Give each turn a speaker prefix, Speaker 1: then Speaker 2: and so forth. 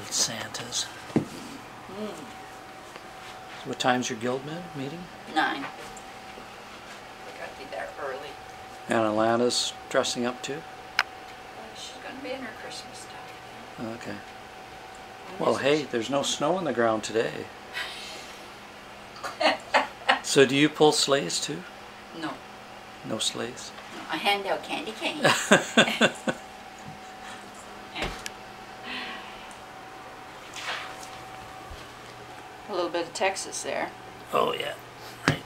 Speaker 1: Little Santas. Hmm. What time's your guild meeting?
Speaker 2: Nine. Gotta be there early.
Speaker 1: And Alana's dressing up too?
Speaker 2: She's gonna be in her Christmas stuff.
Speaker 1: Okay. Well, hey, there's no snow on the ground today. So do you pull sleighs too?
Speaker 2: No,
Speaker 1: No sleighs?
Speaker 2: no, I hand out candy canes. a little bit of Texas there.
Speaker 1: Oh yeah, right.